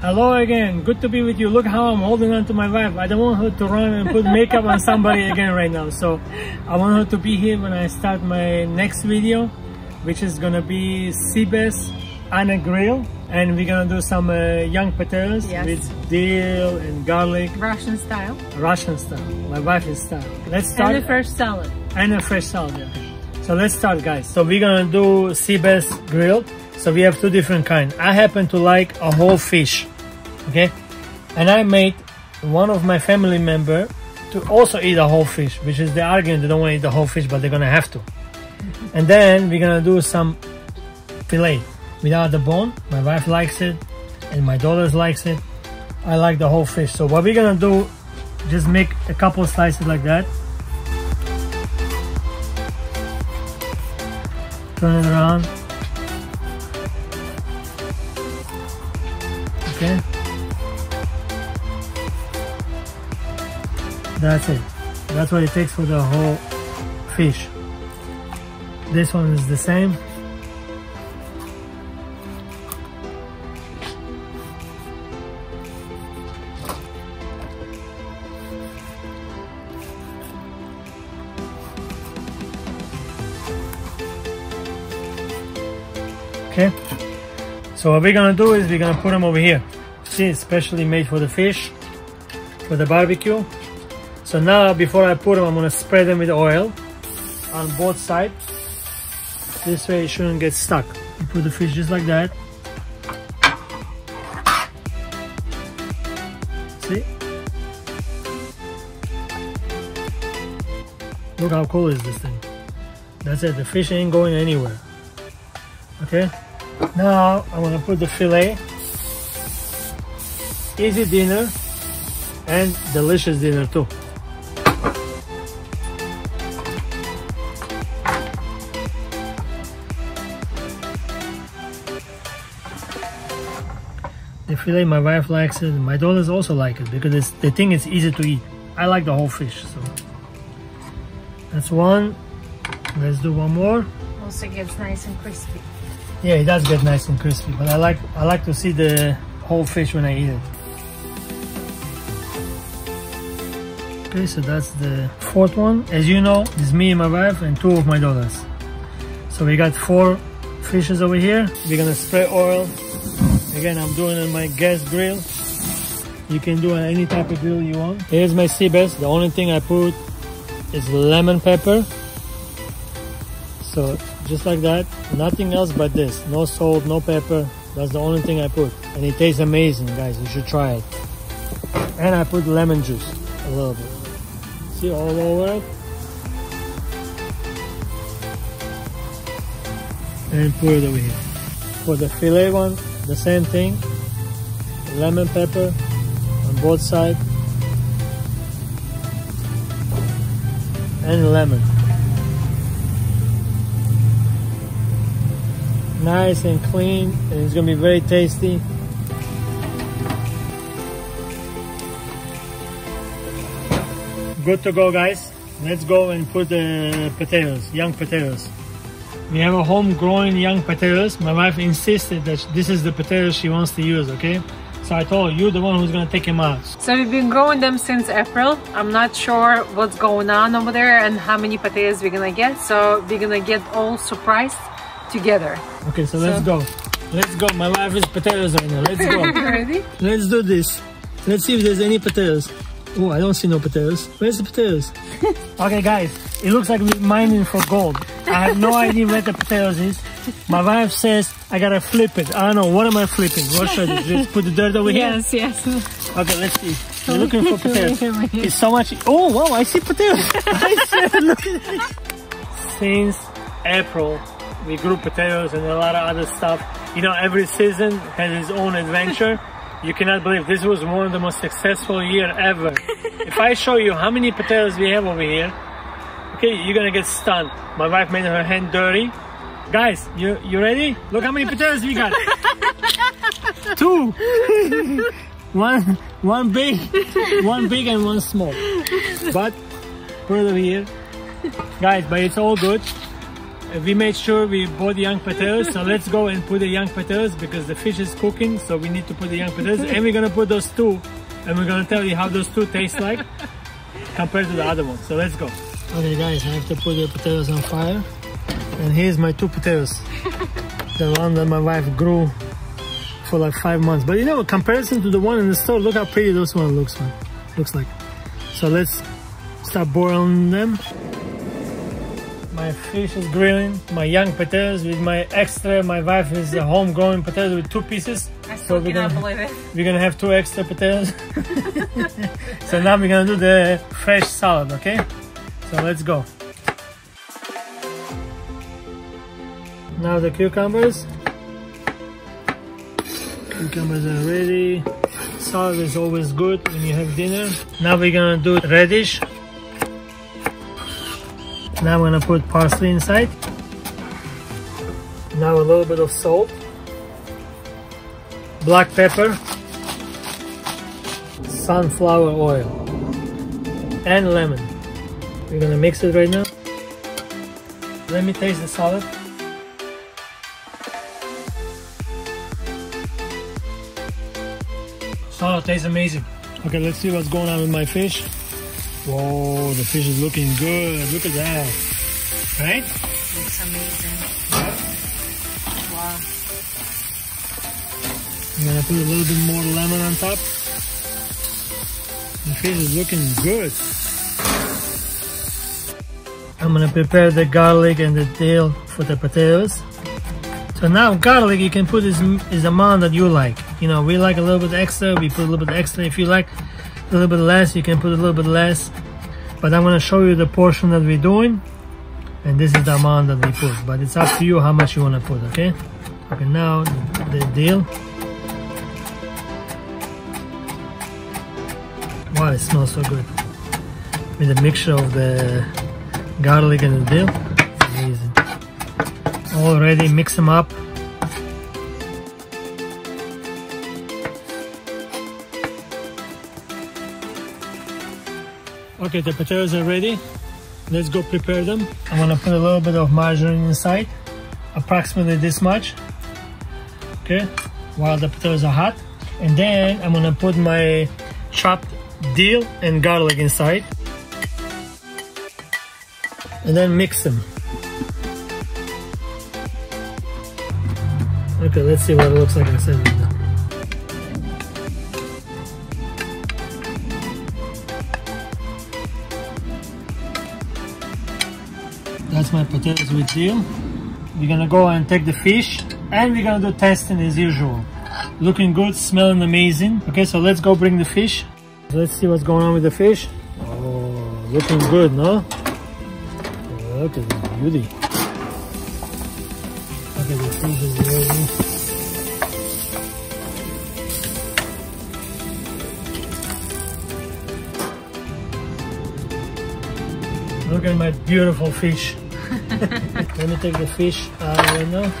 Hello again, good to be with you. Look how I'm holding on to my wife. I don't want her to run and put makeup on somebody again right now. So I want her to be here when I start my next video, which is gonna be Seabass on a grill. And we're gonna do some uh, young potatoes Yes. with dill and garlic, Russian style. Russian style, my wife's style. Let's start. And a fresh salad. and a fresh salad. yeah. So let's start guys. So we're gonna do Seabass grilled. So we have two different kind. I happen to like a whole fish, okay? And I made one of my family member to also eat a whole fish, which is the argument they don't want to eat the whole fish, but they're gonna have to. And then we're gonna do some fillet without the bone. My wife likes it, and my daughters likes it. I like the whole fish. So what we're gonna do, just make a couple slices like that. turn it around. Okay. That's it. That's what it takes for the whole fish. This one is the same. Okay. So what we're gonna do is we're gonna put them over here. See, it's specially made for the fish, for the barbecue. So now before I put them, I'm gonna spread them with oil on both sides. This way it shouldn't get stuck. You put the fish just like that. See? Look how cool is this thing. That's it, the fish ain't going anywhere. Okay? Now I'm gonna put the fillet. Easy dinner and delicious dinner too. The filet, my wife likes it. My daughters also like it because it's, they think it's easy to eat. I like the whole fish, so that's one. Let's do one more. Also gets nice and crispy. Yeah, it does get nice and crispy, but I like I like to see the whole fish when I eat it. Okay, so that's the fourth one. As you know, it's me and my wife and two of my daughters. So we got four fishes over here. We're gonna spray oil. Again, I'm doing it on my gas grill. You can do on any type of grill you want. Here's my sea bass. The only thing I put is lemon pepper. So just like that, nothing else but this. No salt, no pepper. That's the only thing I put. And it tastes amazing, guys. You should try it. And I put lemon juice, a little bit. See all over it. And put it over here. For the filet one, the same thing. Lemon pepper on both sides. And lemon. Nice and clean and it's gonna be very tasty. Good to go guys. Let's go and put the potatoes young potatoes. We have a homegrown young potatoes. My wife insisted that this is the potatoes she wants to use okay? So I told her you're the one who's gonna take them out. So we've been growing them since April. I'm not sure what's going on over there and how many potatoes we're gonna get. So we're gonna get all surprised together. okay so let's go let's go my wife is potatoes right now let's go Ready? Let's do this. Let's see if there's any potatoes. Oh, I don't see no potatoes. Where's the potatoes? okay, guys, it looks like we're mining for gold. I have no idea where the potatoes is. My wife says I gotta flip it. I don't know. What am I flipping? What should I do? Just put the dirt over here? Yes, yes. Okay, let's see. We're looking for potatoes. It's so much. Oh, wow, I see potatoes. I see, look at this. Since April, we grew potatoes and a lot of other stuff. You know, every season has its own adventure. You cannot believe this was one of the most successful year ever. if I show you how many potatoes we have over here, okay, you're gonna get stunned. My wife made her hand dirty. Guys, you you ready? Look how many potatoes we got. Two. one one big, one big and one small. But put it over here, guys. But it's all good. Uh, We made sure we bought the young potatoes, so let's go and put the young potatoes because the fish is cooking, so we need to put the young potatoes. and we're gonna put those two, and we're gonna tell you how those two taste like compared to the other ones. So let's go. Okay, guys, I have to put the potatoes on fire, and here's my two potatoes. the one that my wife grew for like five months. But you know, comparison to the one in the store, look how pretty this one looks like. Looks like. So let's start boiling them. My fish is grilling. My young potatoes with my extra. My wife is a homegrown potato with two pieces. I still we're cannot gonna, believe it. we're gonna have two extra potatoes. so now we're gonna do the fresh salad, okay? So let's go. Now the cucumbers. Cucumbers are ready. Salad is always good when you have dinner. Now we're gonna do radish. Now I'm gonna put parsley inside. Now a little bit of salt. Black pepper. Sunflower oil. And lemon. We're gonna mix it right now. Let me taste the salad. Salad tastes amazing. Okay, let's see what's going on with my fish. Whoa, the fish is looking good. Look at that. Right? Looks amazing. Wow. I'm gonna put a little bit more lemon on top. The fish is looking good. I'm gonna prepare the garlic and the dill for the potatoes. So now garlic you can put is is amount that you like. You know, we like a little bit extra, we put a little bit extra. If you like a little bit less, you can put a little bit less. But I'm gonna show you the portion that we're doing. And this is the amount that we put. But it's up to you how much you wanna put, okay? Okay, now the, deal. Wow, it smells so good. With the mixture of the garlic and the dill. Amazing. Already mix them up. Okay, the potatoes are ready. Let's go prepare them. I'm gonna put a little bit of margarine inside, approximately this much. Okay, while the potatoes are hot. And then I'm gonna put my chopped dill and garlic inside. And then mix them. Okay, let's see what it looks like inside. That's my potatoes with dill. We're gonna go and take the fish and we're gonna do testing as usual. Looking good, smelling amazing. Okay, so let's go bring the fish. Let's see what's going on with the fish. Oh, looking good, no? Look at the beauty. The fish is. Look at my beautiful fish. Let me take the fish out right now.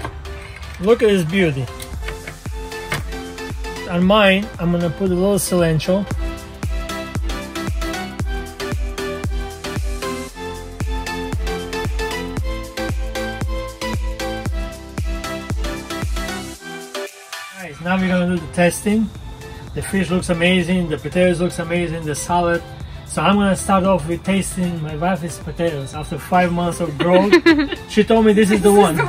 Look at this beauty. On mine, I'm gonna put a little cilantro. Now we're gonna do the testing. The fish looks amazing, the potatoes looks amazing, the salad. So I'm gonna start off with tasting my wife's potatoes after five months of growth. she told me this is the one. So,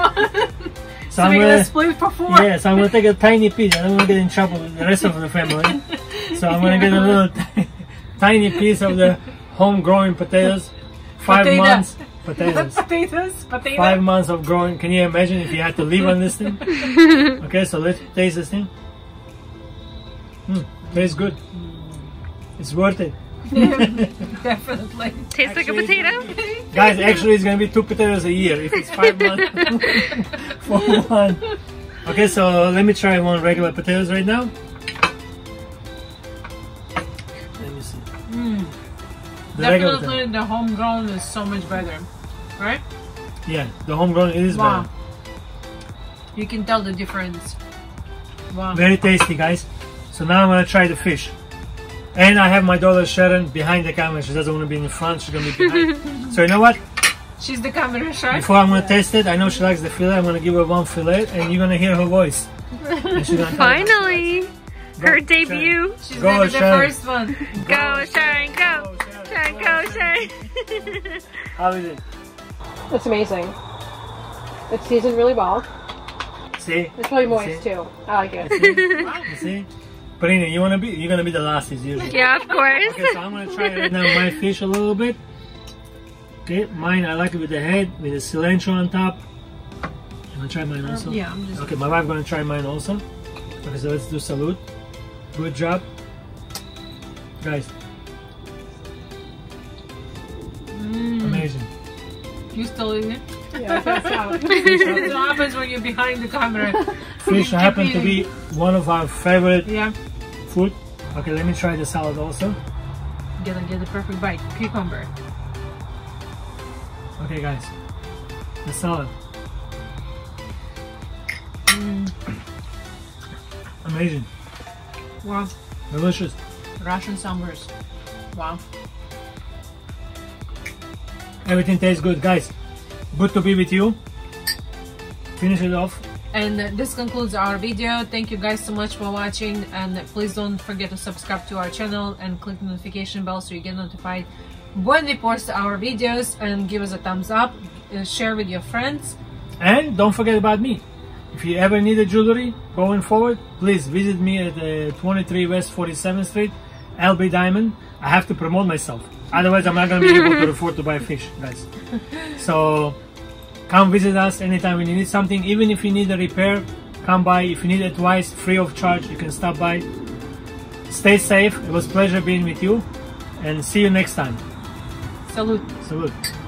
So I'm gonna split for four. yeah, so I'm gonna take a tiny piece. I don't want to get in trouble with the rest of the family. So I'm gonna get a little tiny piece of the homegrown potatoes. Five Potato. months potatoes. potatoes, potato. Five months of growing. Can you imagine if you had to live on this thing? Okay, so let's taste this thing. Mm, tastes good. It's worth it. Definitely. Tastes like a potato. Guys, actually it's gonna be two potatoes a year if it's five months for one. Okay, so let me try one regular potatoes right now. Let me see. Mm. The. Definitely the homegrown is so much better. Right? Yeah, the homegrown it is Wow. better. You can tell the difference. Wow. Very tasty, guys. So now I'm gonna try the fish. And I have my daughter Sharon behind the camera. She doesn't want to be in front. She's gonna be behind. so you know what? She's the camera shy. Before I'm gonna taste it, I know she likes the fillet. I'm gonna give her one fillet, and you're gonna hear her voice. And she's gonna tell you- Finally, Go, her Sharon. debut. She's Go, gonna be the Sharon. first one. Go, Sharon, go. Sharon, go, Sharon. How is it? It's amazing. It's seasoned really well. See? It's really You moist see? too. I like it. You see? Paulina, you wanna be? You're gonna be the last as usual. yeah, of course. Okay, so I'm gonna try right now my fish a little bit. Okay, mine I like it with the head, with the cilantro on top. You wanna try mine um, also? Yeah, I'm just. Okay, my wife gonna try mine also. Okay, so let's do salute. Good job, guys. Mm. Amazing. You still in it? yeah, that's out. That's what happens when you're behind the camera. Fish keep happen to be one of our favorite Yeah. Food. Okay, let me try the salad also. Gonna get the perfect bite. Cucumber. Okay, guys, the salad. Mm. Amazing, Wow. delicious. Russian summers. Wow. Everything tastes good, guys. Good to be with you. Finish it off. And this concludes our video. Thank you guys so much for watching. And please don't forget to subscribe to our channel and click the notification bell so you get notified when we post our videos. And give us a thumbs up. Uh, share with your friends. And don't forget about me. If you ever need a jewelry going forward, please visit me at uh, 23 West 47th Street, LB Diamond. I have to promote myself. Otherwise, I'm not going to be able to afford to buy fish, guys. So come visit us anytime when you need something. Even if you need a repair, come by. If you need advice, free of charge, you can stop by. Stay safe. It was a pleasure being with you. And see you next time. Salute. Salute.